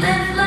left